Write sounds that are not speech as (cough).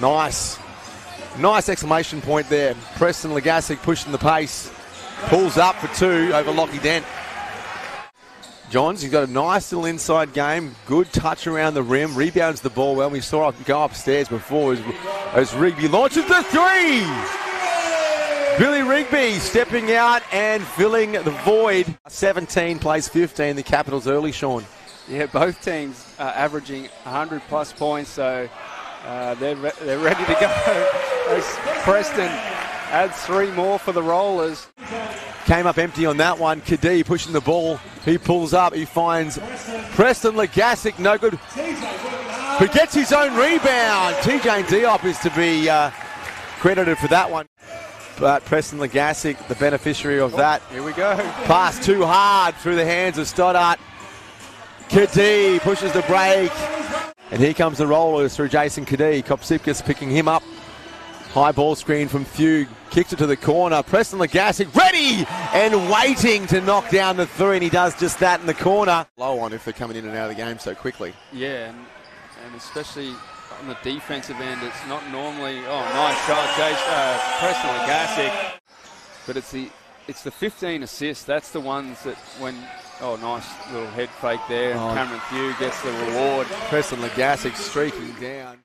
Nice. Nice exclamation point there. Preston Gassick pushing the pace. Pulls up for two over Lockie Dent. Johns, he's got a nice little inside game. Good touch around the rim. Rebounds the ball well. We saw it go upstairs before as, as Rigby launches the three. Billy Rigby stepping out and filling the void. 17 plays 15. The Capitals early, Sean. Yeah, both teams are averaging 100 plus points, so uh, they're, re- they're ready to go. (laughs) Preston adds three more for the Rollers. Came up empty on that one. Cadee pushing the ball. He pulls up. He finds Preston Gassick. No good. Who gets his own rebound. TJ Diop is to be uh, credited for that one. But Preston Gassick, the beneficiary of that. Here we go. Pass too hard through the hands of Stoddart. Cadee pushes the break. And here comes the rollers through Jason Cadee. Kopsipkas picking him up. High ball screen from Fugue. Kicks it to the corner. Preston Gassick ready and waiting to knock down the three. And he does just that in the corner. Low on if they're coming in and out of the game so quickly. Yeah, and, and especially on the defensive end, it's not normally. Oh, nice shot, Jace, uh, Preston Gassick. But it's the it's the 15 assists. That's the ones that when. Oh, nice little head fake there. Oh. Cameron Few gets the reward. Preston Gassick streaking down.